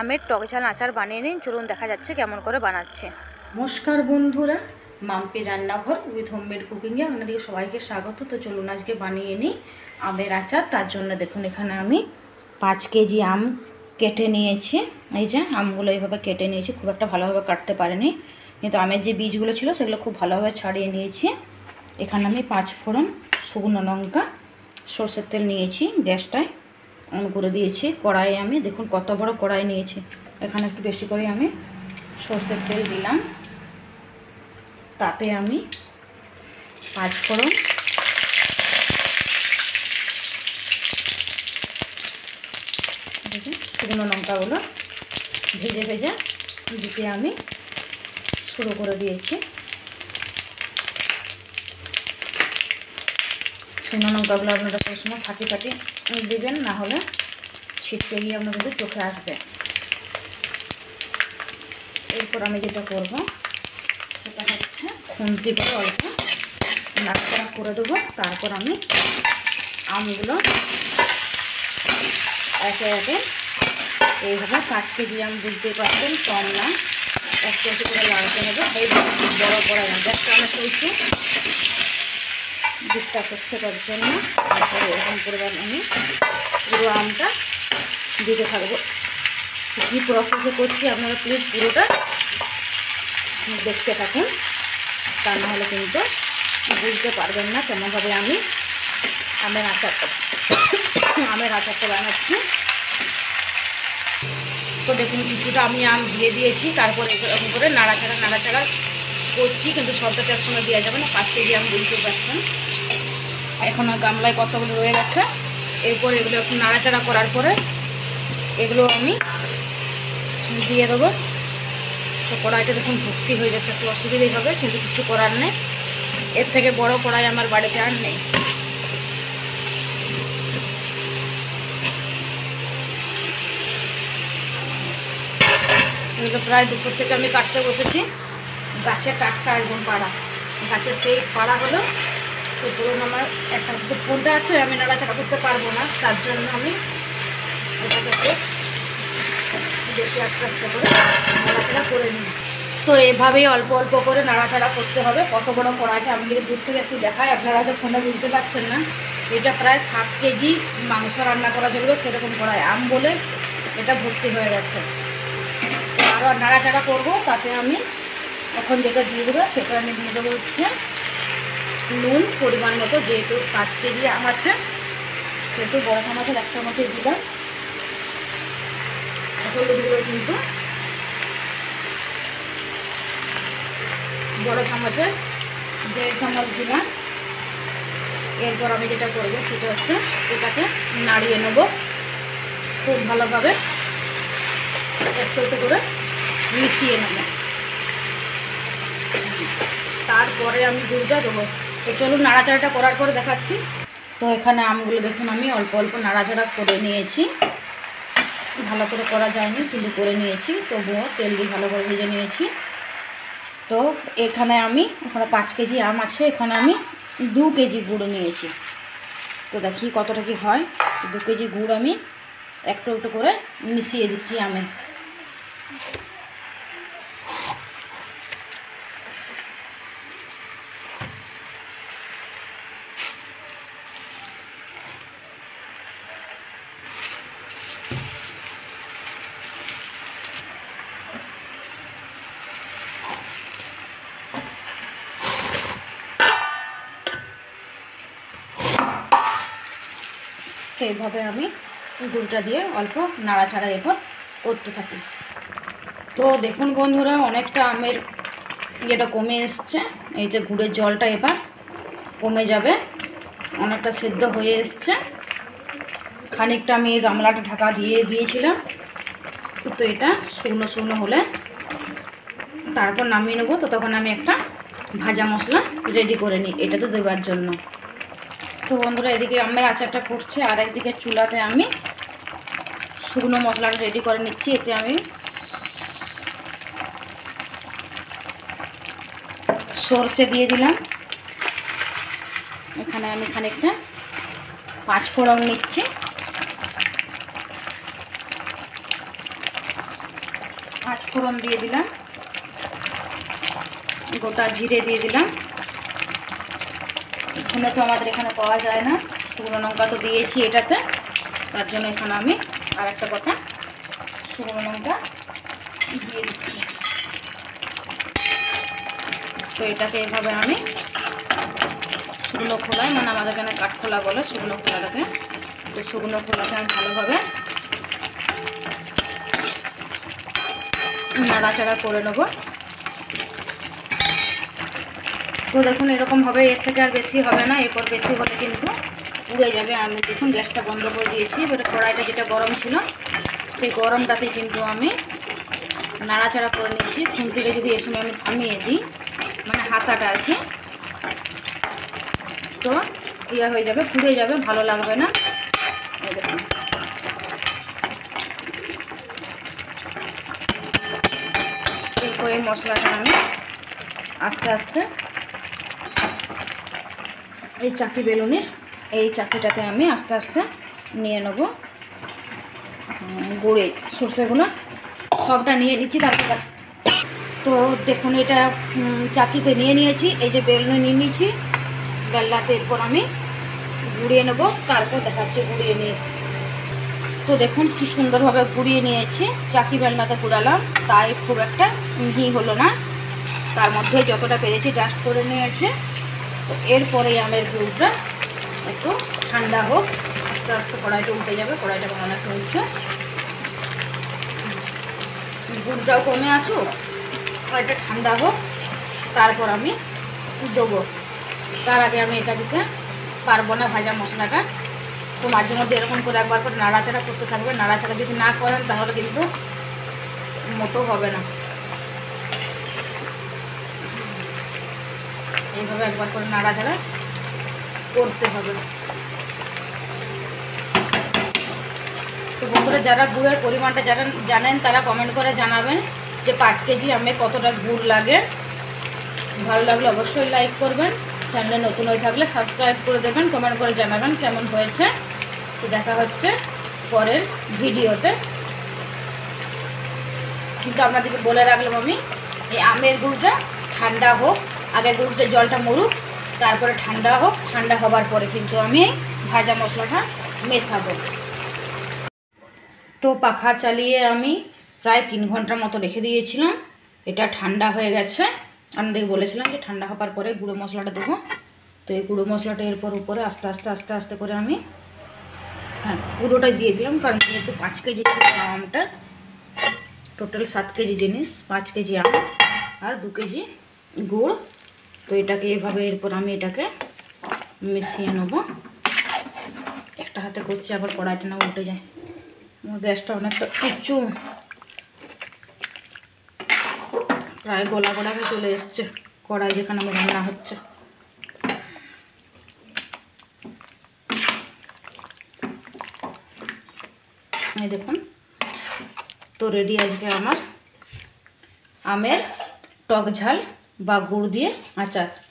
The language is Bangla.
আমের টকঝাল আচার বানিয়ে নিন। চলুন দেখা যাচ্ছে কেমন করে বানাচ্ছে। নমস্কার বন্ধুরা, মাম্পি রান্নাঘর উইথ হোমমেড কুকিংয়ে আপনাদেরকে সবাইকে স্বাগত। তো চলুন আজকে বানিয়ে নিই আমের আচার। তার জন্য দেখুন, এখানে আমি পাঁচ কেজি আম কেটে নিয়েছি। এই যে আমগুলো এইভাবে কেটে নিয়েছি, খুব একটা ভালোভাবে কাটতে পারিনি। কিন্তু আমের যে বীজগুলো ছিল, সেগুলো খুব ভালোভাবে ছাড়িয়ে নিয়েছি। এখানে আমি পাঁচ ফোড়ন শুকনো লঙ্কা, সর্ষের তেল নিয়েছি গ্যাসটায়। অন করে দিয়েছি। কড়াইয়ে আমি, দেখুন কত বড় কড়াই নিয়েছি। এখানে একটু বেশি করে আমি সর্ষের তেল দিলাম। তাতে আমি পাঁচ ফোড়ন দেখুন, শুকনো লঙ্কাগুলো ভেজে ভেজে দিতে আমি শুরু করে দিয়েছি। শুকনো লঙ্কাগুলো আপনারা কোনো সময় ফাটি ফাটি দেবেন, না হলে গিয়ে আপনার কিন্তু চোখে আসবে। এরপর আমি যেটা করব, সেটা হচ্ছে খুন্তি করে অল্প নাড়াচাড়া করে দেবো। তারপর আমি আমগুলো একে একে এইভাবে পাঁচ কেজি আম বুঝতে পারছেন, কম না। একটু একটু করে লাগাতে হবে এই বড় বড় অনেক চলছে ডিস্টার্ব হচ্ছে তার জন্য। তারপরে এরকম করে আমি পুরো আমটা দিতে থাকব। কী প্রসেসে করছি আপনারা প্লিজ পুরোটা দেখতে থাকুন। তা নাহলে কিন্তু বুঝতে পারবেন না কেমনভাবে আমি আমের আচারটা আমের আচারটা বানাচ্ছি। তো দেখুন কিছুটা আমি আম দিয়ে দিয়েছি, তারপরে এরকম করে নাড়াচাড়া নাড়াচাড়া করছি, কিন্তু সবটা তো একসঙ্গে দেওয়া যাবে না। পাঁচ কেজি আম বুঝতে পারছেন। এখন গামলায় কতগুলো রয়ে গেছে, এরপর এগুলো একটু নাড়াচাড়া করার পরে এগুলো আমি দিয়ে দেবো। তো কড়াইটা দেখুন ভর্তি হয়ে যাচ্ছে, একটু অসুবিধাই হবে, কিন্তু কিছু করার নেই। এর থেকে বড় কড়াই আমার বাড়িতে আর নেই। প্রায় দুপুর থেকে আমি কাটতে বসেছি। গাছের টাটকা একদম পাড়া। গাছের সেই পাড়া হলো তো ধরুন আমার একটা দুটো ফোনটা আছে আমি নাড়াচাড়া করতে পারব না, তার জন্য আমি এটাকে বেশি আস্তে আস্তে করে নাড়াচাড়া করে নিই। তো এভাবেই অল্প অল্প করে নাড়াচাড়া করতে হবে। কত বড় কড়াইটা আমি যদি দূর থেকে একটু দেখাই, আপনারা হয়তো ফোনে বুঝতে পারছেন না। এটা প্রায় সাত কেজি মাংস রান্না করা চলবে সেরকম কড়াই। আম বলে এটা ভর্তি হয়ে গেছে। আরও নাড়াচাড়া করব, তাতে আমি এখন যেটা দিয়ে দেবো সেটা আমি দিয়ে দেবো হচ্ছে নুন পরিমাণ মতো যেহেতু পাঁচ কেজি আম আছে, সেহেতু বড় চামচের এক চামচে দিলাম। হলুদগুলো কিন্তু বড় চামচের দেড় চামচ দিলাম। এরপর আমি যেটা করব সেটা হচ্ছে এটাকে নাড়িয়ে নেব খুব ভালোভাবে। একটু একটু করে মিশিয়ে নেব। তারপরে আমি দুধটা দেবো। তো চলুন নাড়াচাড়াটা করার পরে দেখাচ্ছি। তো এখানে আমগুলো দেখুন আমি অল্প অল্প নাড়াচাড়া করে নিয়েছি। ভালো করে করা যায়নি কিন্তু করে নিয়েছি, তবুও তেল দিয়ে ভালো করে ভেজে নিয়েছি। তো এখানে আমি ওখানে পাঁচ কেজি আম আছে, এখানে আমি দু কেজি গুঁড়ো নিয়েছি। তো দেখি কতটা কি হয়। দু কেজি গুড় আমি একটু একটু করে মিশিয়ে দিচ্ছি আমে। এইভাবে আমি গুড়টা দিয়ে অল্প নাড়াচাড়া এরপর করতে থাকি। তো দেখুন বন্ধুরা, অনেকটা আমের ইয়েটা কমে এসছে। এই যে গুড়ের জলটা এবার কমে যাবে, অনেকটা সেদ্ধ হয়ে এসছে। খানিকটা আমি এই গামলাটা ঢাকা দিয়ে দিয়েছিলাম। তো এটা শুকনো শুকনো হলে তারপর নামিয়ে নেব। তো তখন আমি একটা ভাজা মশলা রেডি করে নিই, এটা তো দেওয়ার জন্য। তো বন্ধুরা, এদিকে আমের আচারটা করছে, আর একদিকে চুলাতে আমি শুকনো মশলাটা রেডি করে নিচ্ছি, এতে আমি সর্ষে দিয়ে দিলাম। এখানে আমি খানিকটা পাঁচ ফোড়ন নিচ্ছি। পাঁচ ফোড়ন দিয়ে দিলাম। গোটা জিরে দিয়ে দিলাম। এখানে তো আমাদের এখানে পাওয়া যায় না। শুকনো লঙ্কা তো দিয়েছি এটাতে। তার জন্য এখানে আমি আর একটা কথা, শুকনো লঙ্কা দিয়ে দিচ্ছি। তো এটাকে এভাবে আমি শুকনো খোলায় মানে আমাদের এখানে কাঠখোলা বলে শুকনো খোলাটাকে, তো শুকনো খোলাকে আমি ভালোভাবে নাড়াচাড়া করে নেব। তো দেখুন এরকম হবে, এর থেকে আর বেশি হবে না, এরপর বেশি হলে কিন্তু পুড়ে যাবে। আমি দেখুন গ্যাসটা বন্ধ করে দিয়েছি, এবারে কড়াইটা যেটা গরম ছিল, সেই গরমটাতে কিন্তু আমি নাড়াচাড়া করে নিচ্ছি। খুন্তিটা যদি এ সময় আমি থামিয়ে দিই মানে হাতাটা আর কি, তো ইয়ে হয়ে যাবে, পুড়ে যাবে, ভালো লাগবে না। এরপর এই মশলাটা আমি আস্তে আস্তে এই চাকি বেলুনের, এই চাকিটাতে আমি আস্তে আস্তে নিয়ে নেব। গুঁড়ে সর্ষেগুলো, সবটা নিয়ে নিচ্ছি, তারপর তো দেখুন, এটা চাকিতে নিয়ে নিয়েছি, এই যে বেলুনি নিয়ে নিয়েছি বেল্লাতে এরপর আমি গুঁড়িয়ে নেব, তারপর দেখাচ্ছি গুঁড়িয়ে নিয়ে। তো দেখুন, কি সুন্দরভাবে গুঁড়িয়ে নিয়েছি, চাকি বেলনাতে গুঁড়ালাম, তাই খুব একটা মিহি হলো না। তার মধ্যে যতটা পেরেছি ডাস্ট করে নিয়েছে। তো এরপরে আমের গুড়টা একটু ঠান্ডা হোক, আস্তে আস্তে কড়াইটা উঠে যাবে, কড়াইটা অনেকটা উঠছে গুড়টাও কমে আসুক, কড়াইটা ঠান্ডা হোক, তারপর আমি দেবো। তার আগে আমি এটা দিতে পারব না ভাজা মশলাটা। তো মাঝে মধ্যে এরকম করে একবার করে নাড়াচাড়া করতে থাকবে। নাড়াচাড়া যদি না করেন তাহলে কিন্তু মোটো হবে না। এইভাবে একবার করে নাড়াচাড়া করতে হবে। তো বন্ধুরা, যারা গুড়ের পরিমাণটা যারা জানেন, তারা কমেন্ট করে জানাবেন যে পাঁচ কেজি আমে কতটা গুড় লাগে। ভালো লাগলে অবশ্যই লাইক করবেন। চ্যানেলে নতুন হয়ে থাকলে সাবস্ক্রাইব করে দেবেন কমেন্ট করে জানাবেন কেমন হয়েছে। তো দেখা হচ্ছে পরের ভিডিওতে। কিন্তু আপনাদেরকে বলে রাখলাম আমি, এই আমের গুড়টা ঠান্ডা হোক আগে গুড়টা জলটা মরুক, তারপরে ঠান্ডা হোক, ঠান্ডা হবার পরে কিন্তু আমি ভাজা মশলাটা মেশাবো। তো পাখা চালিয়ে আমি প্রায় তিন ঘণ্টার মতো রেখে দিয়েছিলাম, এটা ঠান্ডা হয়ে গেছে। আপনাদের বলেছিলাম যে ঠান্ডা হবার পরে গুঁড়ো মশলাটা দেবো। তো এই গুঁড়ো মশলাটা এরপর উপরে আস্তে আস্তে আস্তে আস্তে করে আমি হ্যাঁ পুরোটাই দিয়ে দিলাম, কারণ যেহেতু পাঁচ কেজি আমটা, টোটাল সাত কেজি জিনিস, পাঁচ কেজি আম আর দু কেজি গুড়। তো এটাকে এভাবে এরপর আমি এটাকে মিশিয়ে নেব। একটা হাতে করছি, আবার কড়াইটা না উল্টে যায়। আমার গ্যাসটা অনেকটা উঁচু। প্রায় গোলা গোলা চলে এসছে। কড়াই যেখানে আমার রান্না হচ্ছে। দেখুন, তো রেডি আজকে আমার আমের টক ঝাল। বা গুড় দিয়ে আচার।